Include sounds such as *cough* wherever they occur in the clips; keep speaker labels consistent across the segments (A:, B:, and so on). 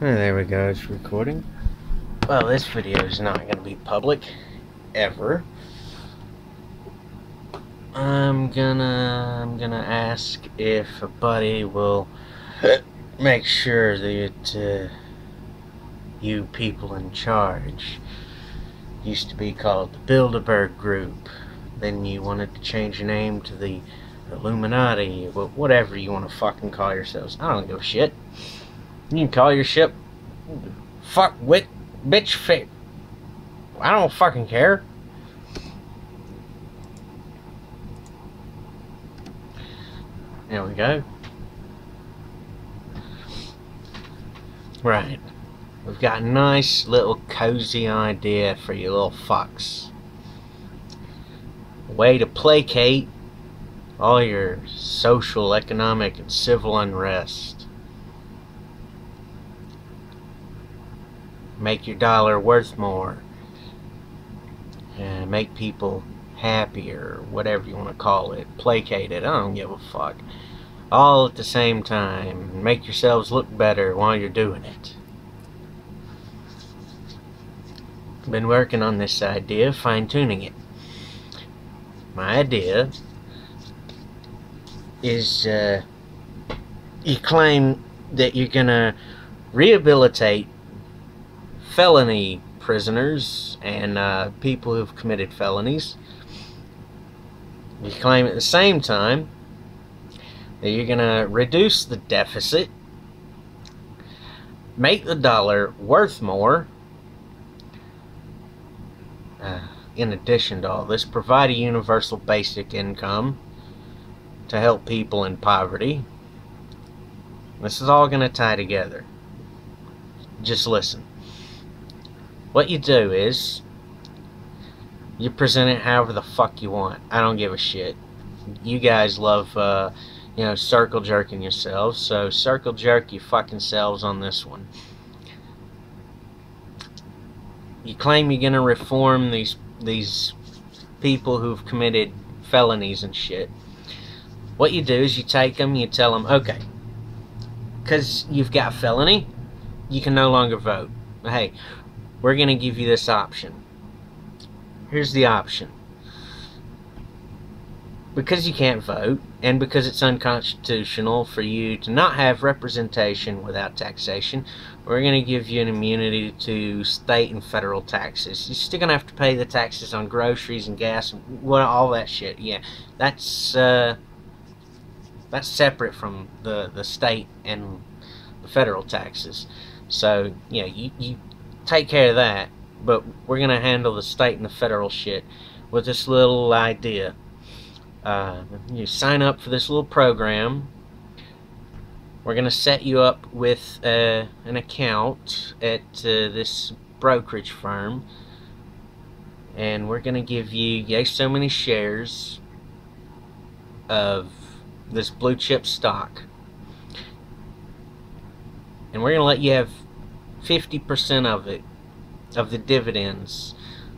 A: Oh, there we go, it's recording. Well, this video is not going to be public, ever. I'm gonna, I'm gonna ask if a buddy will *laughs* make sure that uh, you people in charge used to be called the Bilderberg Group. Then you wanted to change your name to the Illuminati, whatever you want to fucking call yourselves. I don't give a shit. You can call your ship fuck wit bitch fit. I don't fucking care. There we go. Right. We've got a nice little cozy idea for you little fucks. A way to placate all your social, economic, and civil unrest. Make your dollar worth more. And make people happier, whatever you want to call it. Placate it, I don't give a fuck. All at the same time. Make yourselves look better while you're doing it. Been working on this idea, fine tuning it. My idea is uh, you claim that you're gonna rehabilitate felony prisoners and uh, people who've committed felonies. You claim at the same time that you're gonna reduce the deficit, make the dollar worth more. Uh, in addition to all this, provide a universal basic income to help people in poverty. This is all going to tie together. Just listen. What you do is, you present it however the fuck you want. I don't give a shit. You guys love, uh, you know, circle jerking yourselves, so circle jerk your fucking selves on this one. You claim you're to reform these these people who've committed felonies and shit. What you do is you take them, you tell them, okay, because you've got a felony, you can no longer vote. Hey, we're going to give you this option. Here's the option. Because you can't vote, and because it's unconstitutional for you to not have representation without taxation, we're going to give you an immunity to state and federal taxes. You're still going to have to pay the taxes on groceries and gas and what, all that shit. Yeah, that's... Uh, that's separate from the, the state and the federal taxes. So, you know, you, you take care of that, but we're going to handle the state and the federal shit with this little idea. Uh, you sign up for this little program. We're going to set you up with uh, an account at uh, this brokerage firm. And we're going to give you yay, so many shares of this blue chip stock. And we're going to let you have 50% of it, of the dividends,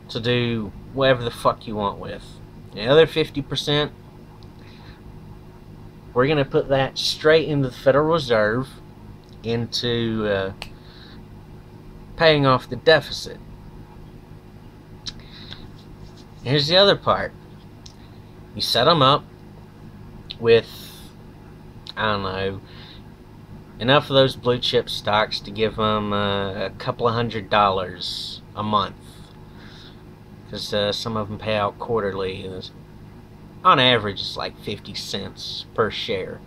A: to do whatever the fuck you want with. The other 50%, we're going to put that straight into the Federal Reserve, into uh, paying off the deficit. Here's the other part. You set them up with, I don't know, enough of those blue chip stocks to give them uh, a couple of hundred dollars a month. Because uh, some of them pay out quarterly. On average, it's like 50 cents per share.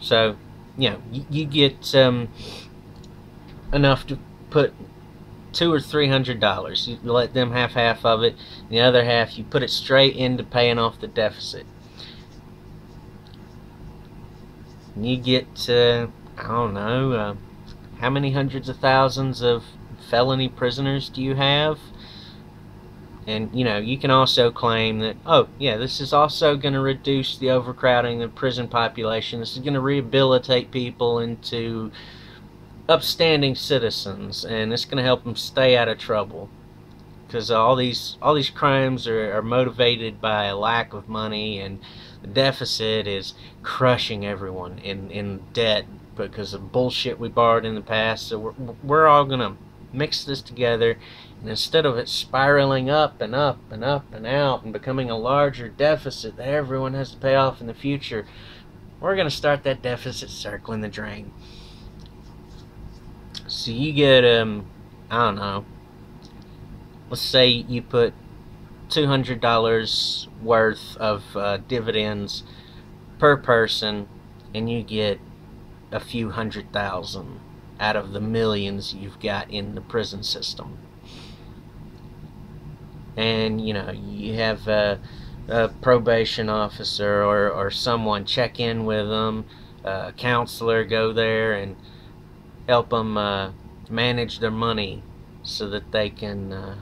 A: So, you know, you, you get um, enough to put two or three hundred dollars. You let them have half of it, the other half you put it straight into paying off the deficit. You get, I don't know, uh, how many hundreds of thousands of felony prisoners do you have? And, you know, you can also claim that, oh, yeah, this is also going to reduce the overcrowding of prison population. This is going to rehabilitate people into upstanding citizens, and it's going to help them stay out of trouble. Because all these all these crimes are, are motivated by a lack of money and the deficit is crushing everyone in, in debt because of bullshit we borrowed in the past. So we're, we're all going to mix this together. And instead of it spiraling up and up and up and out and becoming a larger deficit that everyone has to pay off in the future, we're going to start that deficit circling the drain. So you get, um, I don't know, let's say you put $200 worth of uh, dividends per person and you get a few hundred thousand out of the millions you've got in the prison system. And, you know, you have a, a probation officer or, or someone check in with them, a counselor go there and help them uh, manage their money so that they can uh,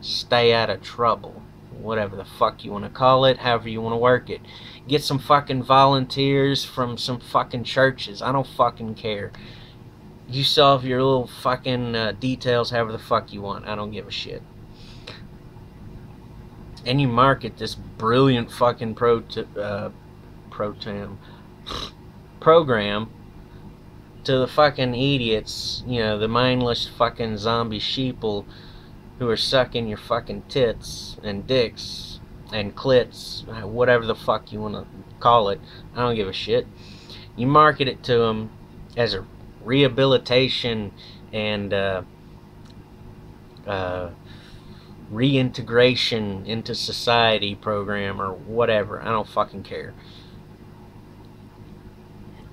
A: stay out of trouble. Whatever the fuck you want to call it, however you want to work it. Get some fucking volunteers from some fucking churches. I don't fucking care. You solve your little fucking uh, details however the fuck you want. I don't give a shit. And you market this brilliant fucking pro uh, program program to the fucking idiots, you know, the mindless fucking zombie sheeple who are sucking your fucking tits and dicks and clits, whatever the fuck you want to call it. I don't give a shit. You market it to them as a rehabilitation and uh, uh, reintegration into society program or whatever. I don't fucking care.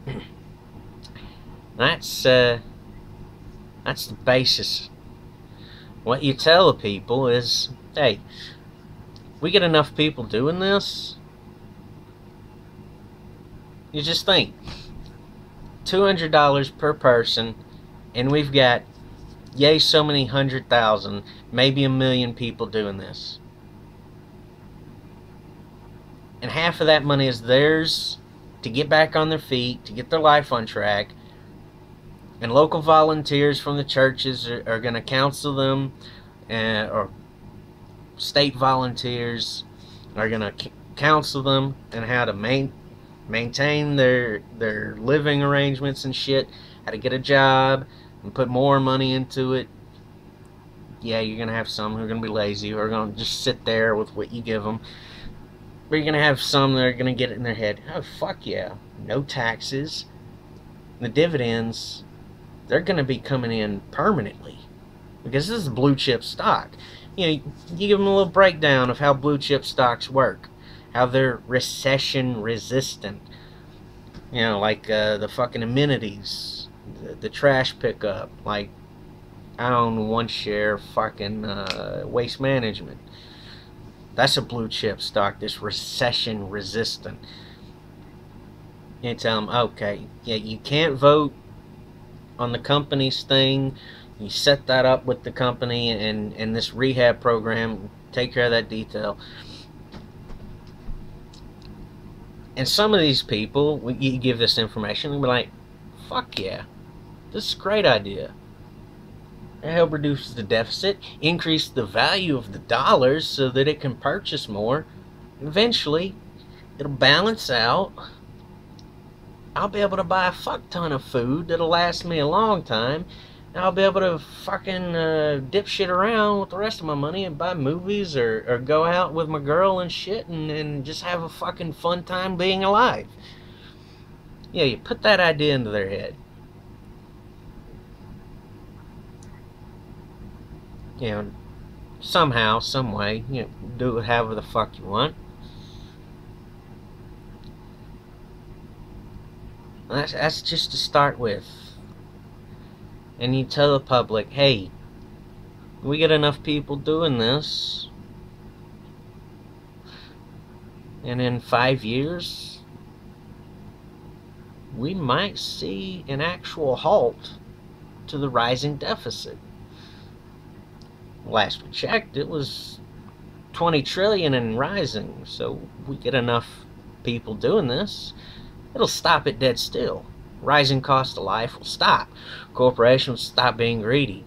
A: *clears throat* That's uh, that's the basis. What you tell people is, hey, we get enough people doing this. You just think, two hundred dollars per person, and we've got, yay, so many hundred thousand, maybe a million people doing this. And half of that money is theirs to get back on their feet, to get their life on track, and local volunteers from the churches are, are going to counsel them and, or state volunteers are going to counsel them and how to main, maintain their their living arrangements and shit how to get a job and put more money into it. Yeah you're going to have some who are going to be lazy who are going to just sit there with what you give them but you're going to have some that are going to get it in their head. Oh fuck yeah. No taxes. The dividends they're going to be coming in permanently because this is blue chip stock. You know, you give them a little breakdown of how blue chip stocks work, how they're recession resistant. You know, like uh, the fucking amenities, the, the, trash pickup, like I own one share fucking uh, waste management. That's a blue chip stock that's recession resistant. You tell them, okay, yeah, you can't vote on the company's thing. You set that up with the company and, and this rehab program, take care of that detail. And some of these people, you give this information, they'll be like, fuck yeah, this is a great idea. It help reduce the deficit, increase the value of the dollars so that it can purchase more. Eventually, it'll balance out I'll be able to buy a fuck ton of food that'll last me a long time. And I'll be able to fucking uh, dip shit around with the rest of my money and buy movies or, or go out with my girl and shit and, and just have a fucking fun time being alive. Yeah, you put that idea into their head. You know, somehow, some way, you know, do whatever the fuck you want. That's, that's just to start with. And you tell the public, hey, we get enough people doing this. And in five years, we might see an actual halt to the rising deficit. Last we checked, it was 20 trillion and rising. So we get enough people doing this it'll stop it dead still. Rising cost of life will stop. Corporations will stop being greedy.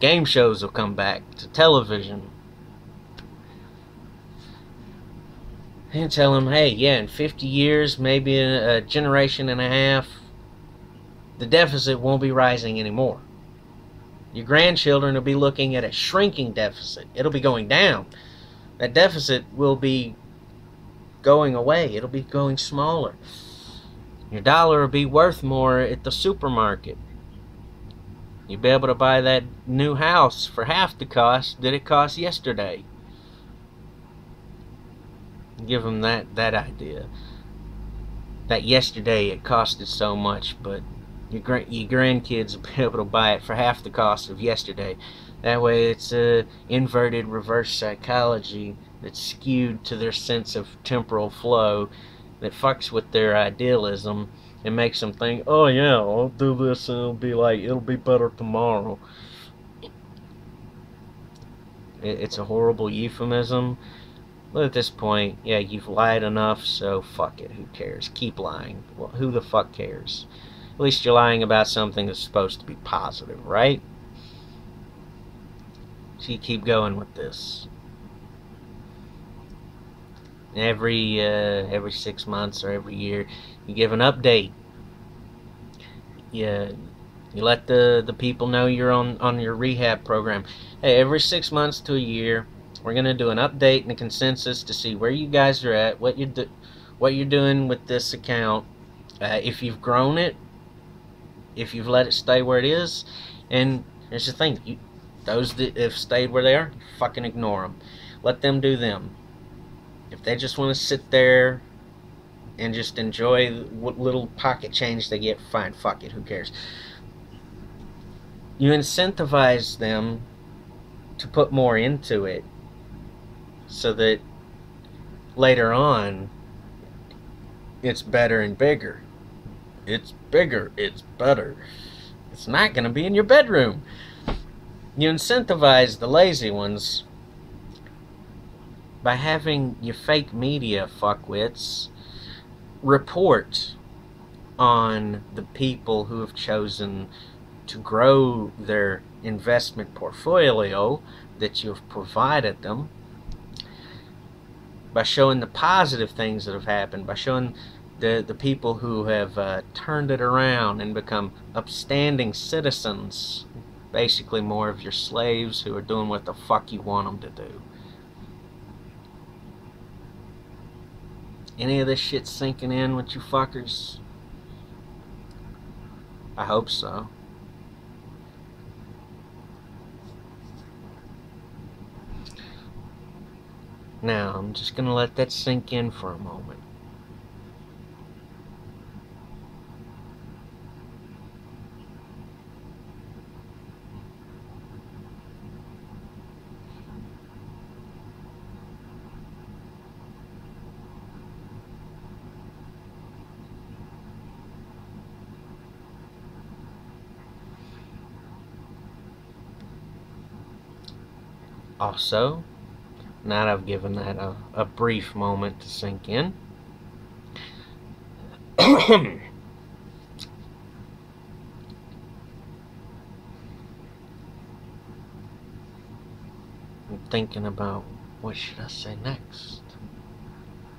A: Game shows will come back to television. and tell them, hey, yeah, in 50 years, maybe a, a generation and a half, the deficit won't be rising anymore. Your grandchildren will be looking at a shrinking deficit. It'll be going down. That deficit will be going away. It'll be going smaller. Your dollar will be worth more at the supermarket. You'll be able to buy that new house for half the cost that it cost yesterday. Give them that, that idea. That yesterday it costed so much, but your, your grandkids will be able to buy it for half the cost of yesterday. That way it's a inverted reverse psychology that's skewed to their sense of temporal flow that fucks with their idealism and makes them think, oh yeah, I'll do this and it'll be like, it'll be better tomorrow. It's a horrible euphemism. But at this point, yeah, you've lied enough, so fuck it. Who cares? Keep lying. Well, who the fuck cares? At least you're lying about something that's supposed to be positive, right? So you keep going with this every uh, every six months or every year you give an update. You, you let the the people know you're on on your rehab program. Hey every six months to a year we're gonna do an update and a consensus to see where you guys are at what you do what you're doing with this account uh, if you've grown it if you've let it stay where it is. And here's the thing you, those that have stayed where they are fucking ignore them let them do them if they just want to sit there and just enjoy what little pocket change they get, fine, fuck it, who cares? You incentivize them to put more into it so that later on it's better and bigger. It's bigger, it's better. It's not going to be in your bedroom. You incentivize the lazy ones by having your fake media fuckwits report on the people who have chosen to grow their investment portfolio that you've provided them by showing the positive things that have happened by showing the, the people who have uh, turned it around and become upstanding citizens basically more of your slaves who are doing what the fuck you want them to do Any of this shit sinking in with you fuckers? I hope so. Now, I'm just going to let that sink in for a moment. Also, now that I've given that a, a brief moment to sink in, *coughs* I'm thinking about what should I say next.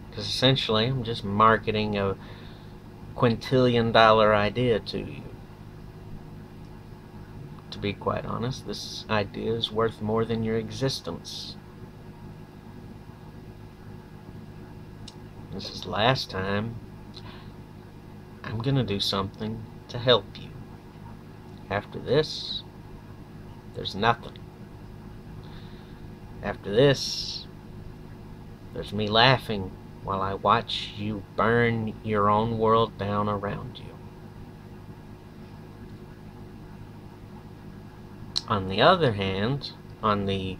A: Because essentially, I'm just marketing a quintillion dollar idea to you be quite honest, this idea is worth more than your existence. This is last time. I'm gonna do something to help you. After this, there's nothing. After this, there's me laughing while I watch you burn your own world down around you. On the other hand, on the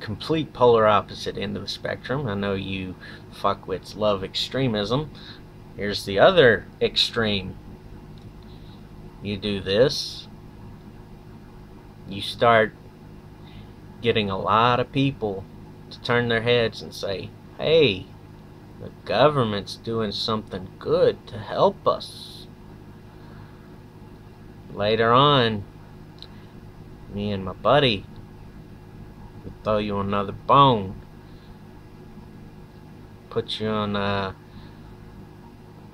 A: complete polar opposite end of the spectrum, I know you fuckwits love extremism. Here's the other extreme. You do this, you start getting a lot of people to turn their heads and say, hey, the government's doing something good to help us. Later on, me and my buddy would throw you another bone. put you on uh,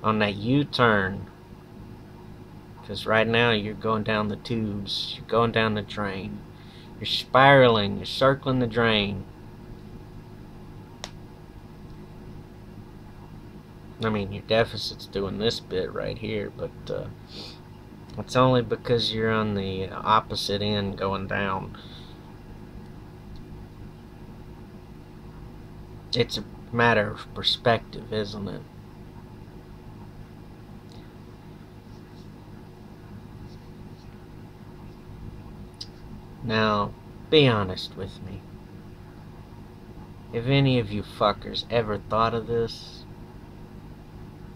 A: on that U-turn. Because right now you're going down the tubes, you're going down the drain, you're spiraling, you're circling the drain. I mean, your deficit's doing this bit right here, but uh, it's only because you're on the opposite end going down. It's a matter of perspective, isn't it? Now, be honest with me. If any of you fuckers ever thought of this,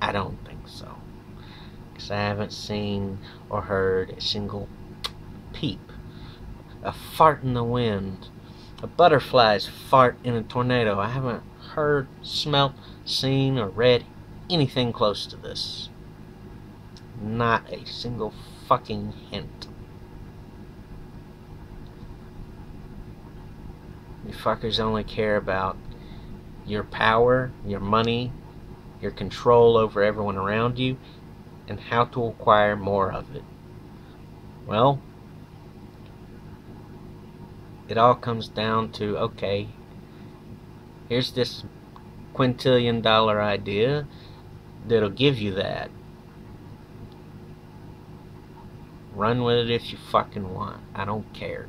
A: I don't think so. Because I haven't seen or heard a single peep. A fart in the wind. A butterfly's fart in a tornado. I haven't heard, smelt, seen, or read anything close to this. Not a single fucking hint. You fuckers only care about your power, your money, your control over everyone around you, and how to acquire more of it. Well, it all comes down to okay, here's this quintillion dollar idea that'll give you that. Run with it if you fucking want. I don't care.